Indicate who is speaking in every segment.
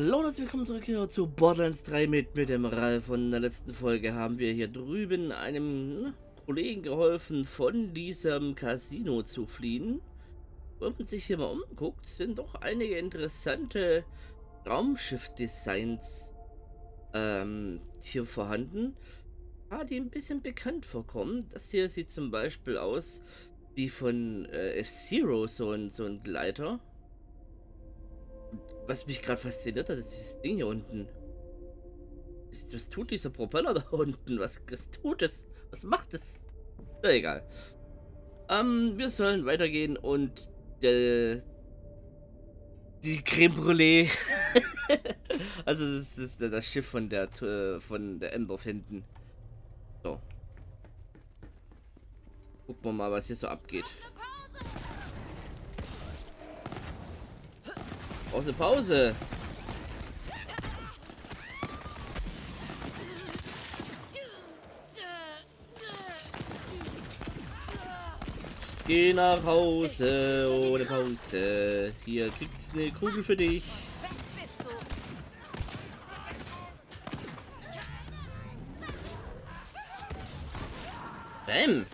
Speaker 1: Hallo und herzlich willkommen zurück hier zu Borderlands 3 mit, mit dem Ralf. Von der letzten Folge haben wir hier drüben einem Kollegen geholfen, von diesem Casino zu fliehen. Wenn man sich hier mal umguckt, sind doch einige interessante Raumschiff-Designs ähm, hier vorhanden. Ah, die ein bisschen bekannt vorkommen. Das hier sieht zum Beispiel aus wie von äh, F-Zero, so ein, so ein Gleiter. Was mich gerade fasziniert hat, ist dieses Ding hier unten. Was tut dieser Propeller da unten? Was, was tut es? Was macht es? Na egal. Ähm, wir sollen weitergehen und der, die Creme Brûlée. also das ist das Schiff von der von der Ember finden. So. Gucken wir mal, was hier so abgeht. Pause, Pause. Geh nach Hause ohne Pause. Hier gibt's eine Kugel für dich. Bam.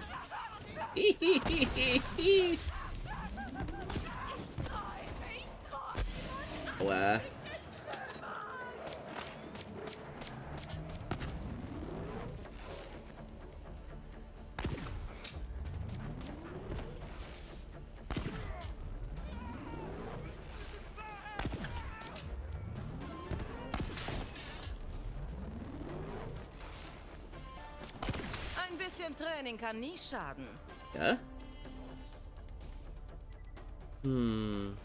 Speaker 2: Kann nie schaden.
Speaker 1: Ja? Hm.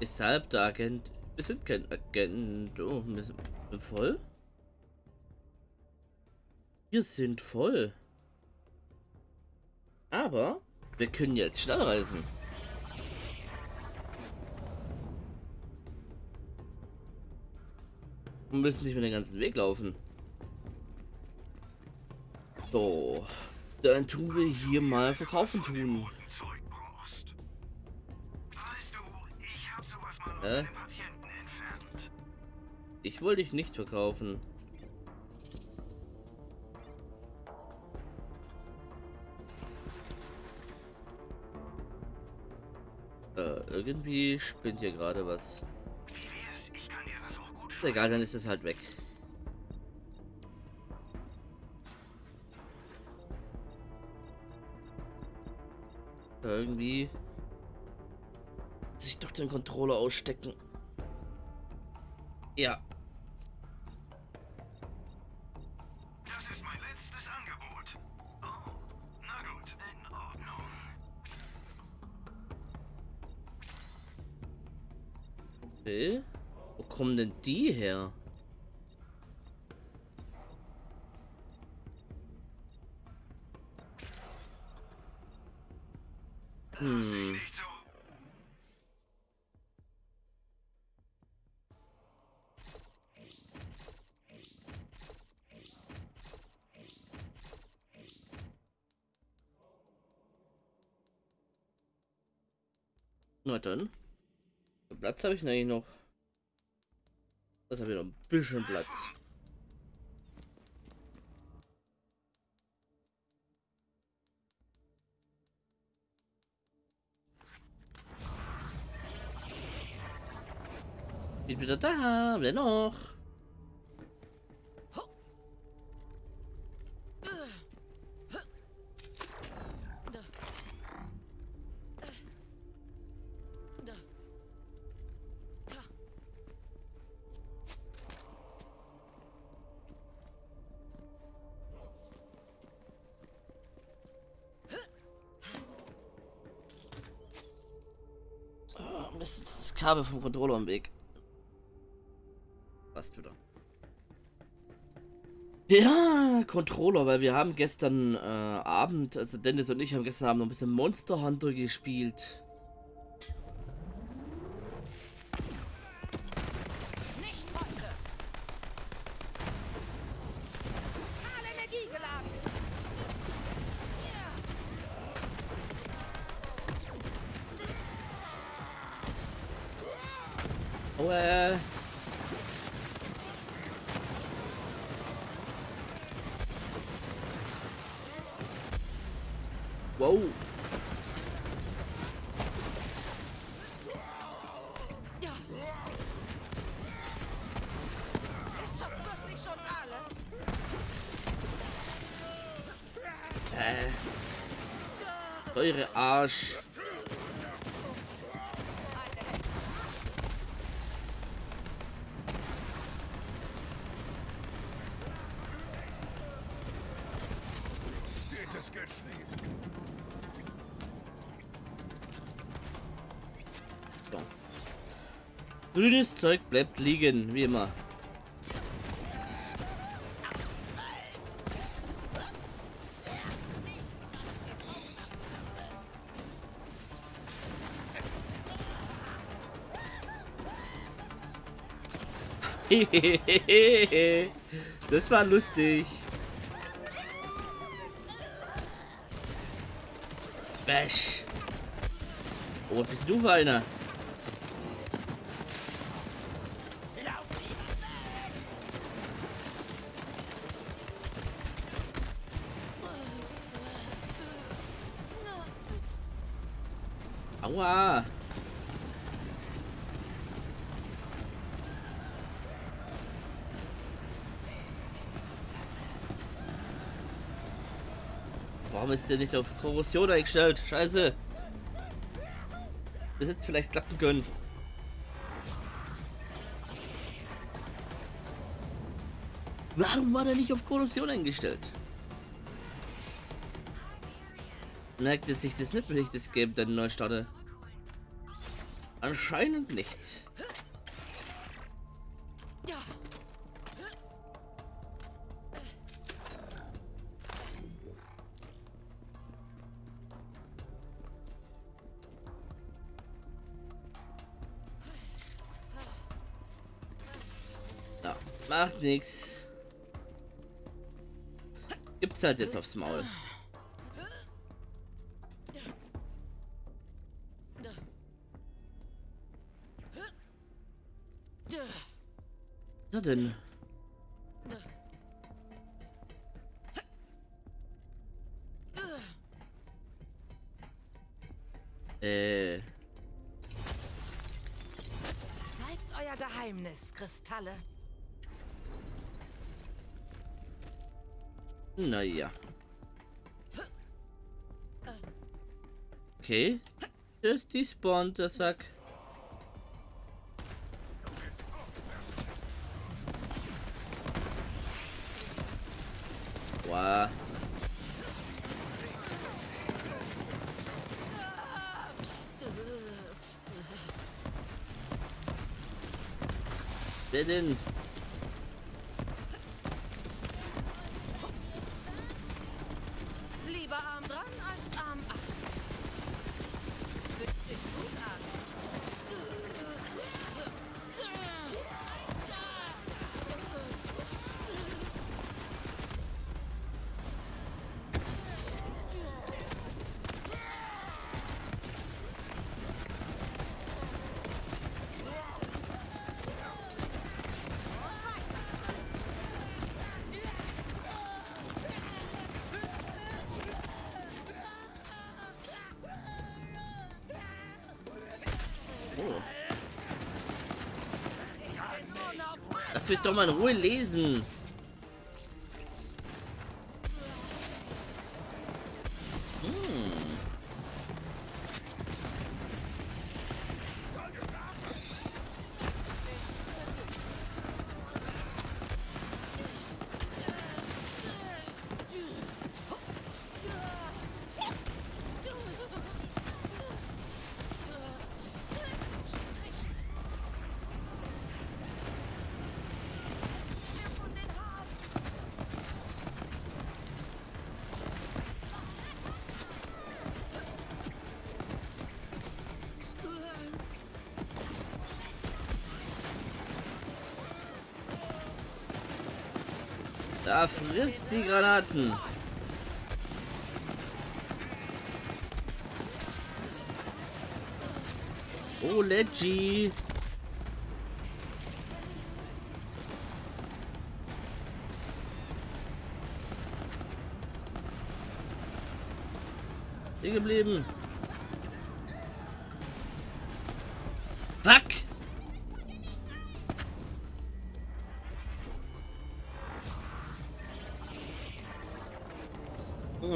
Speaker 1: Weshalb der Agent... Wir sind kein Agent. Oh, wir sind voll? Wir sind voll. Aber wir können jetzt schnell reisen. Wir müssen nicht mehr den ganzen Weg laufen. So. Tun wir hier mal verkaufen tun. Hä? Ich wollte dich nicht verkaufen. Äh, irgendwie spinnt hier gerade was. Ist egal, dann ist es halt weg. Irgendwie sich doch den Controller ausstecken. Ja.
Speaker 3: Das ist mein letztes Angebot. Oh, na gut, in Ordnung.
Speaker 1: Okay. Wo kommen denn die her? Hm. Na dann. Platz habe ich eigentlich noch. Das habe ich noch ein bisschen Platz. Bin wieder da, wer noch? Das Kabel vom Controller im Weg. Passt wieder. Ja, Controller, weil wir haben gestern äh, Abend, also Dennis und ich haben gestern Abend noch ein bisschen Monster Hunter gespielt. Arsch. So. Grünes Zeug bleibt liegen, wie immer. das war lustig. Bash. Oh, bist du für Warum ist der nicht auf Korrosion eingestellt? Scheiße. Das hätte vielleicht klappen können. Warum war der nicht auf Korrosion eingestellt? Merkt jetzt sich das nicht, wenn ich das Game dann neu starte? Anscheinend nicht. Nix. Gibt's halt jetzt aufs Maul. Was denn? Äh,
Speaker 2: Zeigt euer Geheimnis, Kristalle.
Speaker 1: Naja. Okay. Der ist despawned, der Sack. Wow. Wer doch mal in Ruhe lesen. Da frisst die Granaten. Oh, Leggy.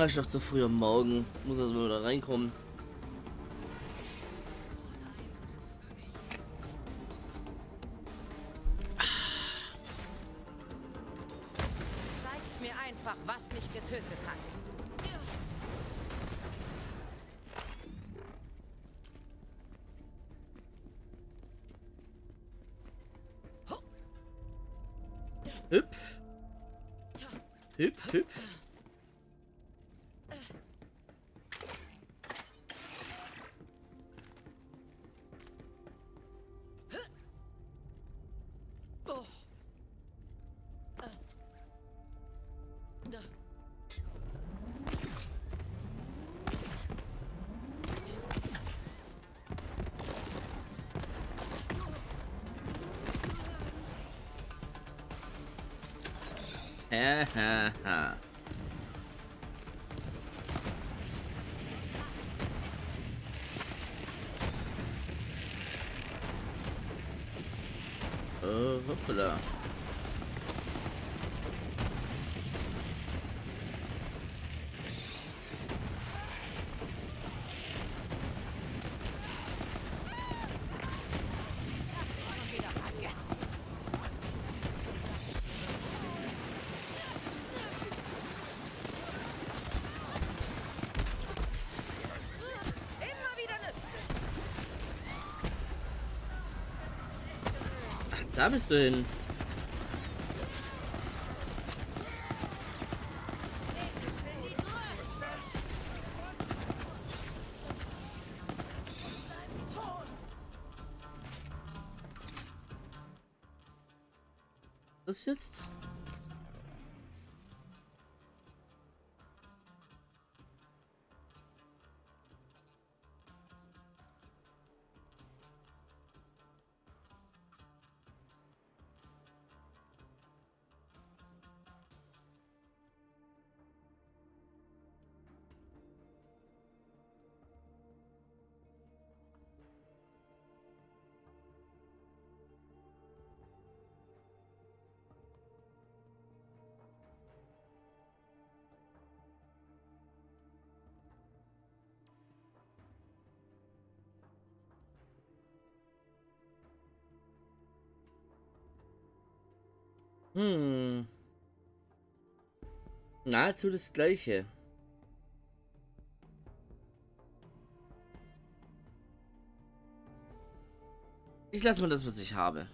Speaker 1: Ist doch zu früh am Morgen. Muss erst mal wieder reinkommen. Da bist du hin. Hm. Nahezu das gleiche. Ich lasse mal das, was ich habe.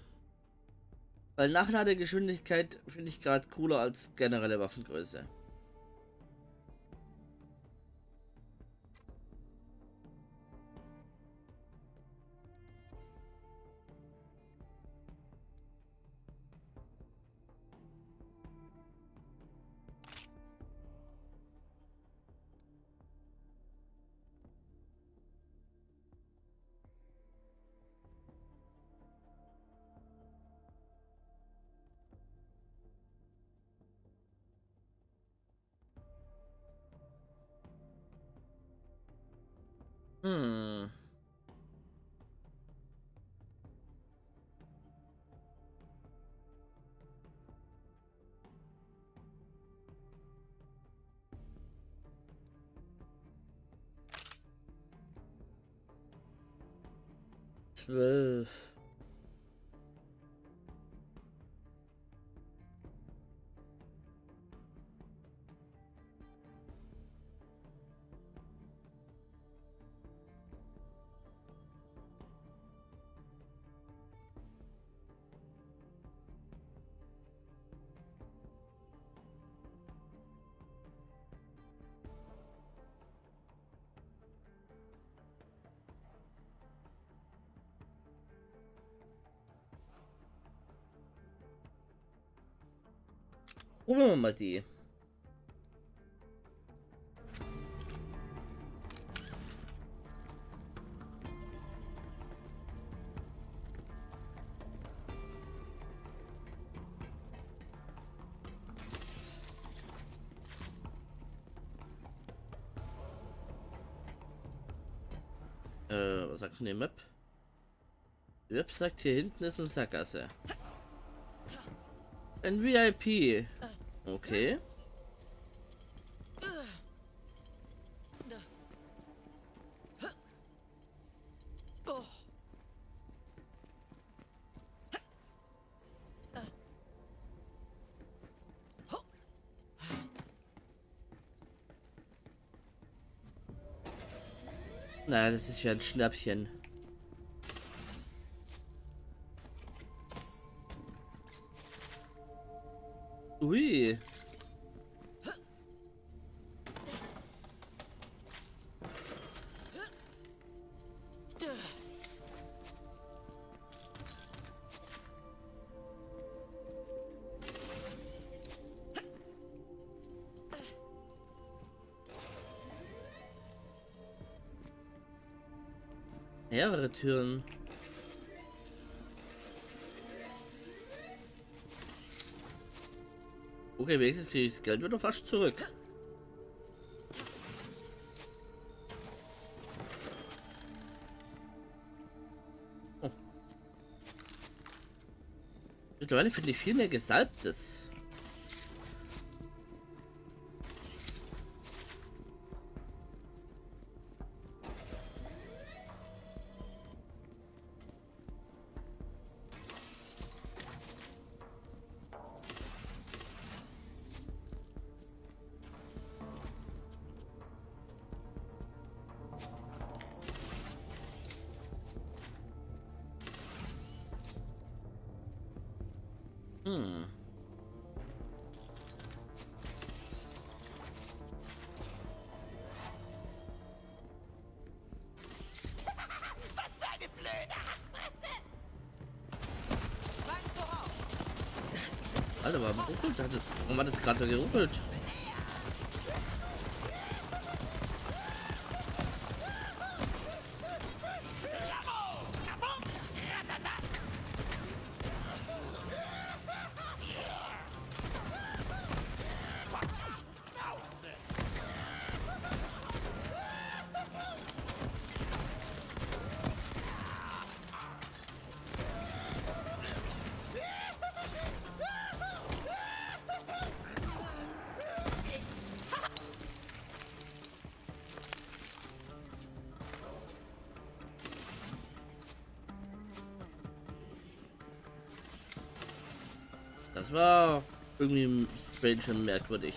Speaker 1: Weil Nachladegeschwindigkeit finde ich gerade cooler als generelle Waffengröße. Zwölf. Probieren wir mal die. was sagt denn die Map? Die Map sagt, hier hinten ist eine Sackgasse. Ein VIP. Okay. Na, das ist ja ein Schnäppchen. Ui. Mehrere Türen. Okay, wenigstens kriege ich das Geld wieder fast zurück. Oh. Mittlerweile finde ich viel mehr Gesalbtes. War irgendwie strange und merkwürdig.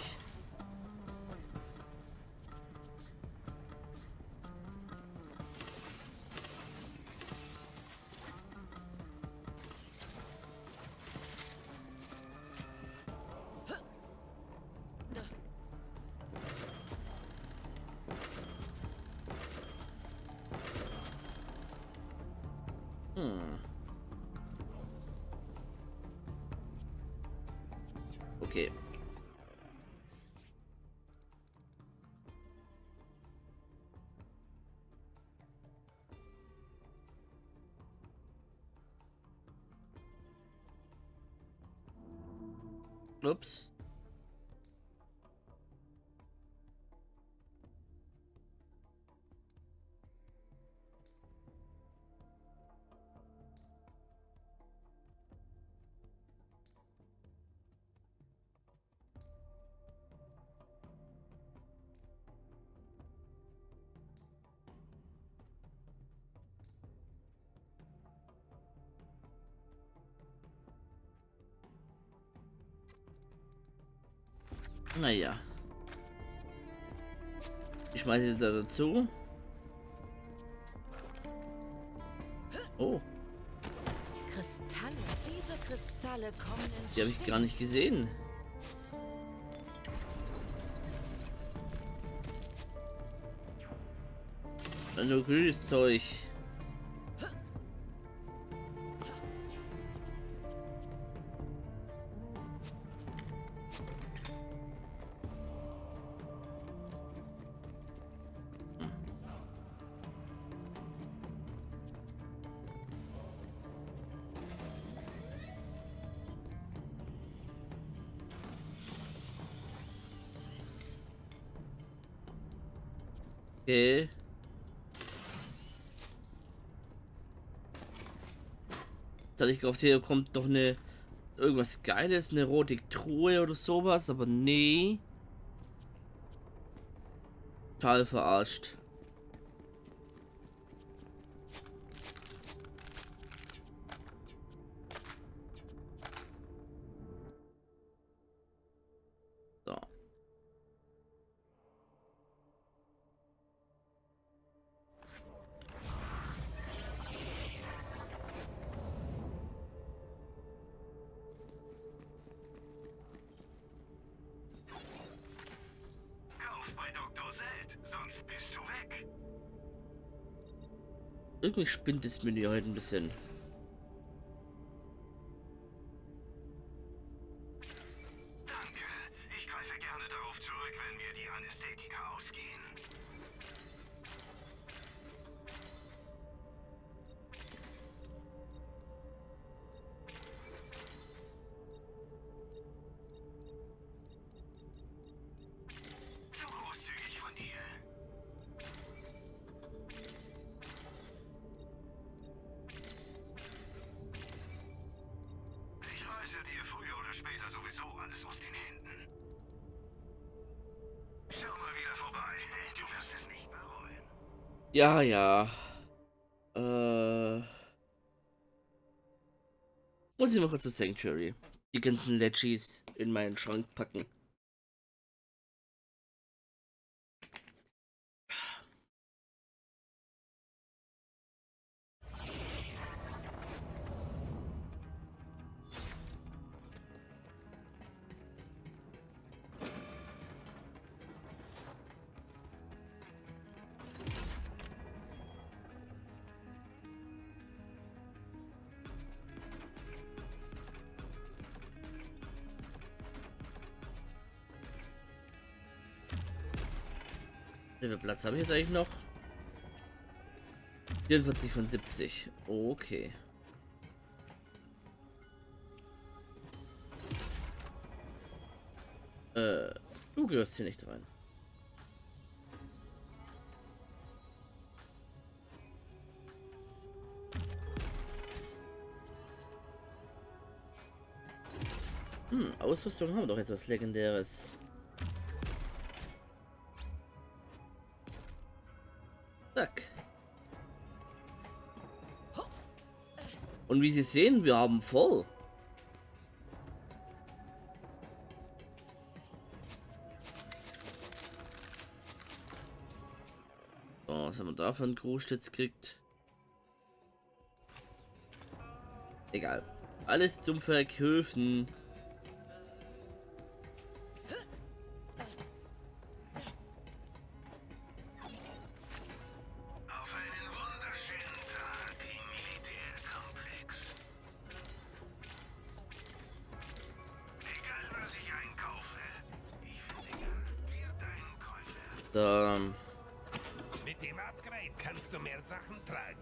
Speaker 1: Oops. Naja. Ich schmeiße da dazu. Oh,
Speaker 2: Kristalle. Diese Kristalle kommen ins
Speaker 1: die habe ich gar nicht gesehen. Also grünes Zeug. Äh. Okay. Da ich gehofft, hier kommt doch eine irgendwas Geiles, eine rote Truhe oder sowas, aber nee. Total verarscht. Irgendwie spinnt das Menü heute ein bisschen.
Speaker 3: Danke. Ich greife gerne darauf zurück, wenn mir die Anästhetika
Speaker 1: Ja, ja. Äh. Muss ich mal kurz zu Sanctuary. Die ganzen Legis in meinen Schrank packen. Wie viel Platz habe ich jetzt eigentlich noch? 44 von 70. Okay. Äh, du gehörst hier nicht rein. Hm, Ausrüstung haben wir doch jetzt was Legendäres. Und wie Sie sehen, wir haben voll. So, was haben wir da für einen Großstütz kriegt? Egal. Alles zum Verkaufen.
Speaker 4: Tragen.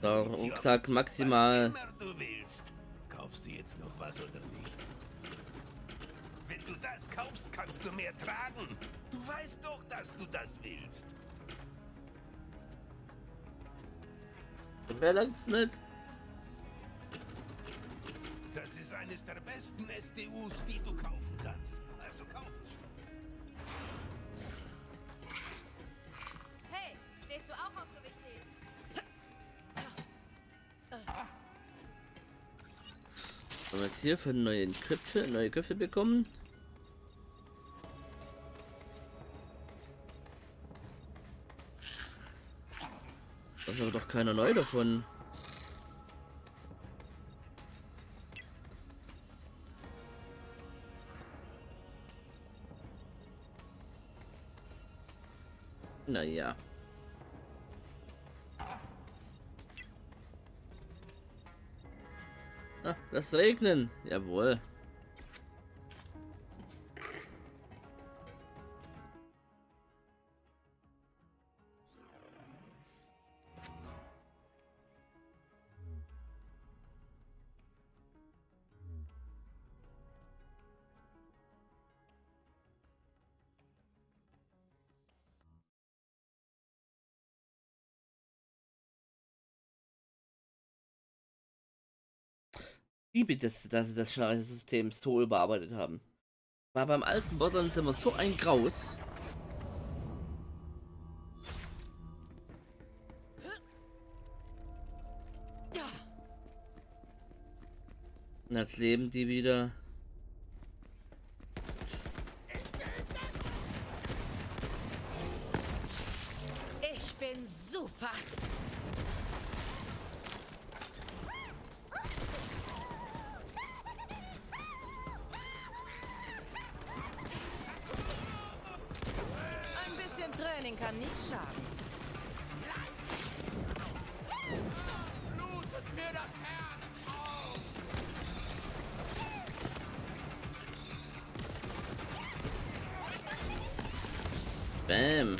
Speaker 1: da Rucksack maximal.
Speaker 4: Du willst. Kaufst du jetzt noch was oder nicht? Wenn du das kaufst, kannst du mehr tragen. Du weißt doch, dass du das willst.
Speaker 1: Wer langt's nicht?
Speaker 4: Das ist eines der besten SDUs, die
Speaker 1: hier für neue Köpfe, neue Köpfe bekommen? Das ist aber doch keiner neu davon. Naja. Das regnen. Jawohl. Liebe das, dass sie das Schnarchsystem so überarbeitet haben. War beim alten Borderlands immer so ein Graus. Und jetzt leben die wieder.
Speaker 2: Ich bin super. Training kann nie schaden.
Speaker 4: Blutet mir das Herz auf!
Speaker 1: Bam.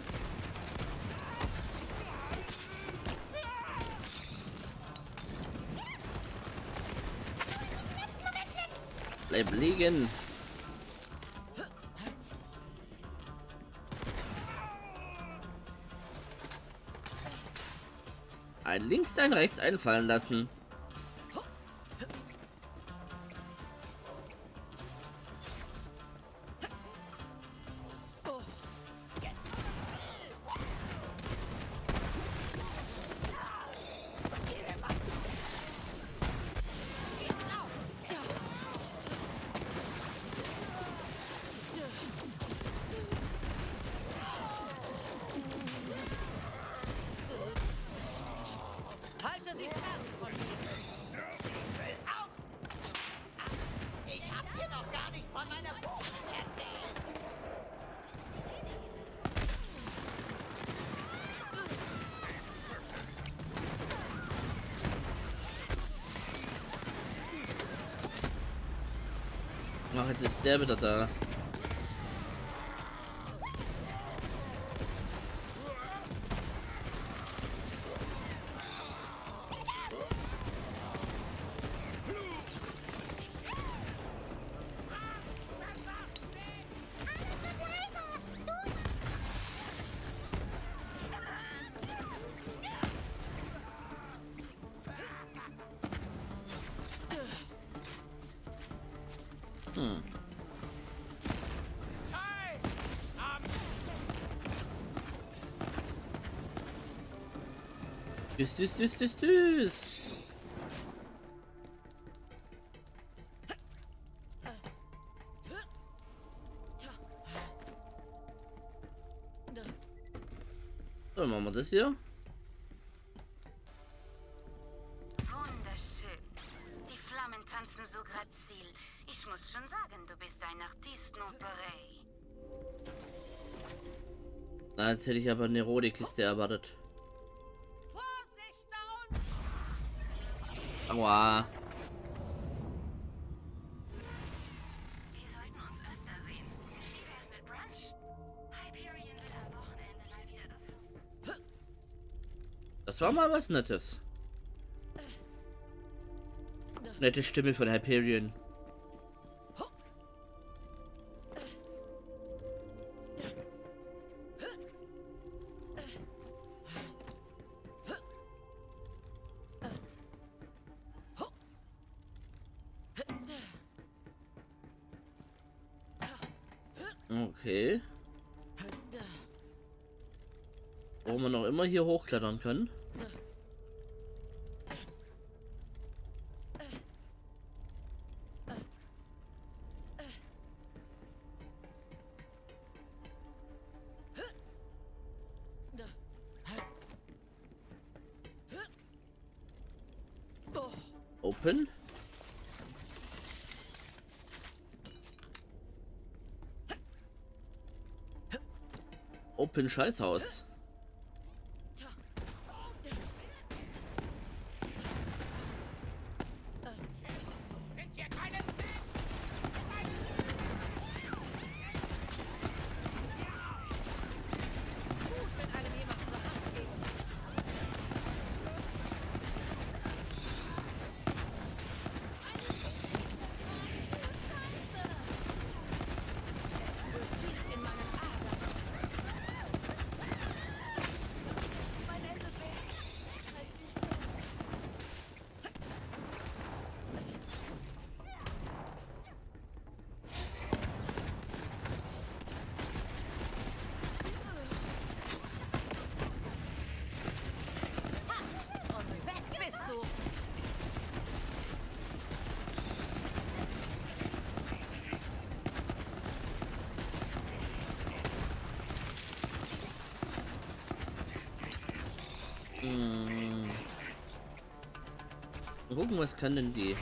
Speaker 1: Bleib liegen. Links, ein rechts einfallen lassen. Jetzt ist der wieder da. Tschüss, tschüss, tschüss, tschüss, tschüss. So, machen wir das hier.
Speaker 5: Wunderschön. Die Flammen tanzen so grazil. Ich muss schon sagen, du bist ein Artist non pareil.
Speaker 1: Na, jetzt hätte ich aber eine rote Kiste erwartet.
Speaker 5: Dafür.
Speaker 1: Das war mal was Nettes. Nette Stimme von Hyperion. Hier hochklettern kann. Open. Open Scheißhaus. Hm. Gucken, was können denn die?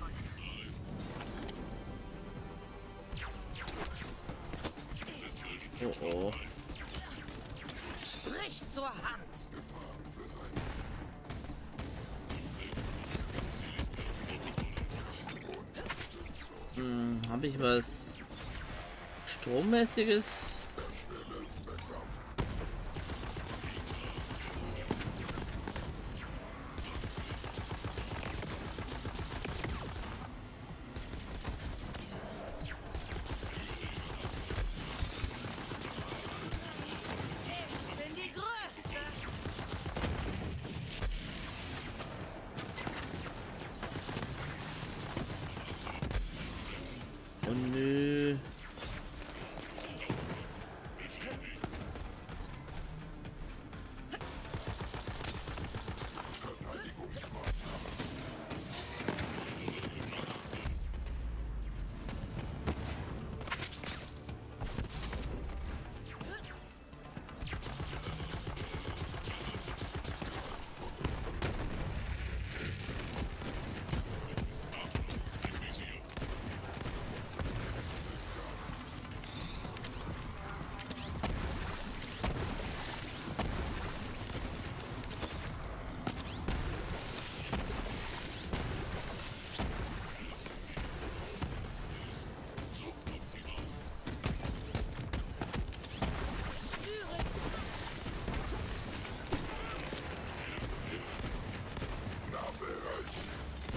Speaker 5: Wollen.
Speaker 1: Oh oh.
Speaker 2: Sprich zur Hand.
Speaker 1: Hm, habe ich was Strommäßiges?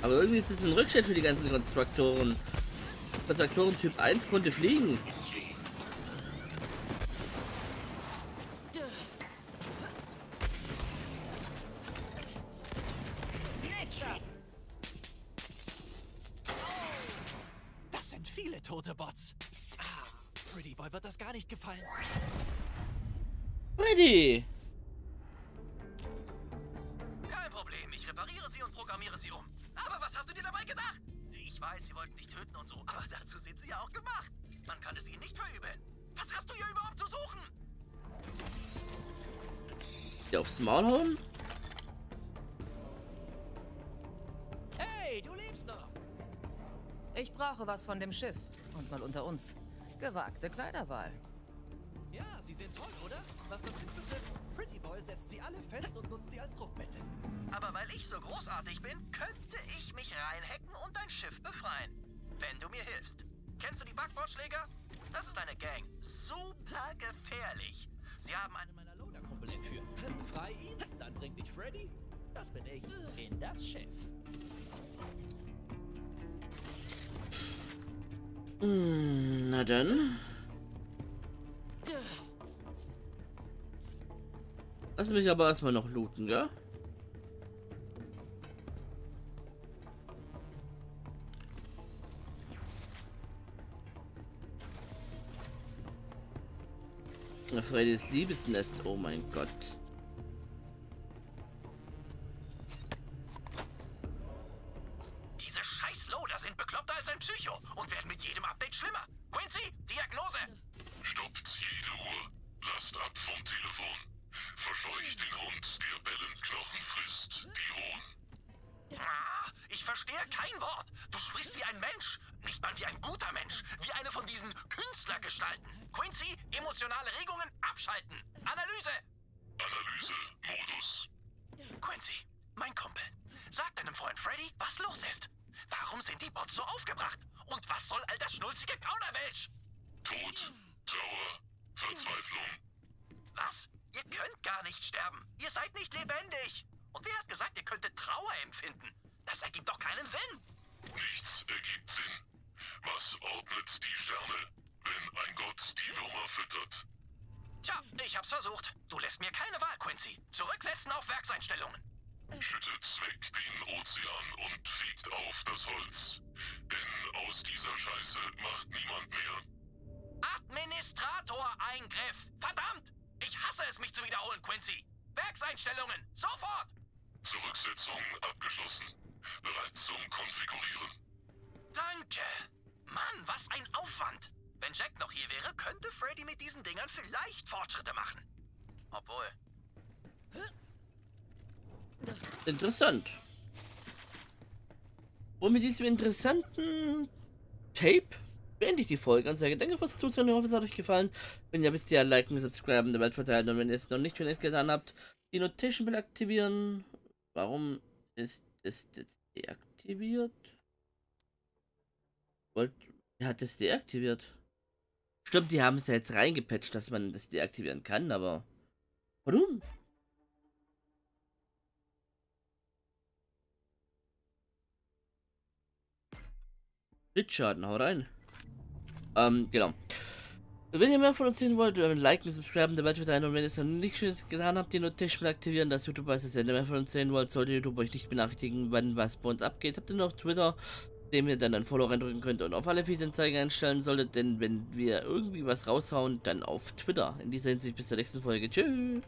Speaker 1: Aber irgendwie ist es ein Rückschritt für die ganzen Konstruktoren. Konstruktoren Typ 1 konnte fliegen.
Speaker 2: Von dem Schiff. Und mal unter uns. Gewagte Kleiderwahl.
Speaker 6: Ja, sie sind toll, oder? Was das Schiff betrifft, Pretty Boy setzt sie alle fest und nutzt sie als Druckmittel.
Speaker 7: Aber weil ich so großartig bin, könnte ich mich reinhacken und dein Schiff befreien. Wenn du mir hilfst. Kennst du die Backbordschläger? Das ist eine Gang. Super gefährlich. Sie haben eine
Speaker 6: meiner Loader-Kumpel entführt. Befrei ihn, dann bring dich Freddy, das bin ich, in das Schiff.
Speaker 1: Na dann. Lass mich aber erstmal noch looten? Na, Freddys Liebesnest, oh mein Gott.
Speaker 7: Nicht mal wie ein guter Mensch. Wie eine von diesen Künstlergestalten. Quincy, emotionale Regungen abschalten. Analyse.
Speaker 8: Analyse. Modus.
Speaker 7: Quincy, mein Kumpel. Sag deinem Freund Freddy, was los ist. Warum sind die Bots so aufgebracht? Und was soll all das schnulzige Kauderwelsch?
Speaker 8: Tod. Trauer. Verzweiflung.
Speaker 7: Was? Ihr könnt gar nicht sterben. Ihr seid nicht lebendig. Und wer hat gesagt, ihr könntet Trauer empfinden? Das ergibt doch keinen Sinn.
Speaker 8: Nichts ergibt Sinn. Was ordnet die Sterne, wenn ein Gott die Würmer füttert?
Speaker 7: Tja, ich hab's versucht. Du lässt mir keine Wahl, Quincy. Zurücksetzen auf Werkseinstellungen.
Speaker 8: Schüttet weg den Ozean und fegt auf das Holz. Denn aus dieser Scheiße macht niemand mehr.
Speaker 7: Administrator-Eingriff. Verdammt! Ich hasse es, mich zu wiederholen, Quincy. Werkseinstellungen. Sofort!
Speaker 8: Zurücksetzung abgeschlossen. Bereit zum Konfigurieren.
Speaker 7: Danke. Mann, was ein Aufwand. Wenn Jack noch hier wäre, könnte Freddy mit diesen Dingern vielleicht Fortschritte machen. Obwohl,
Speaker 1: Interessant. Und mit diesem interessanten Tape beende ich die Folge und sage danke fürs Zusehen. Ich hoffe, es hat euch gefallen. Wenn ja, wisst ihr, liken, subscriben, Welt verteilen. Und wenn ihr es noch nicht schon nicht getan habt, die Notition Bell aktivieren. Warum ist es jetzt deaktiviert? Wollt, wer hat es deaktiviert? Stimmt, die haben es ja jetzt reingepatcht, dass man das deaktivieren kann, aber warum? Blitzschaden, hau rein. Ähm, genau. Wenn ihr mehr von uns sehen wollt, dann liken, subscriben, der Welt ein und wenn ihr es noch nicht schon getan habt, die Notition aktivieren, dass YouTube weiß, dass ihr mehr von uns sehen wollt, sollte YouTube euch nicht benachrichtigen, wann was bei uns abgeht. Habt ihr noch Twitter, dem ihr dann ein Follow reindrücken könnt und auf alle Feed-Anzeigen einstellen solltet, denn wenn wir irgendwie was raushauen, dann auf Twitter. In dieser Hinsicht bis zur nächsten Folge. Tschüss!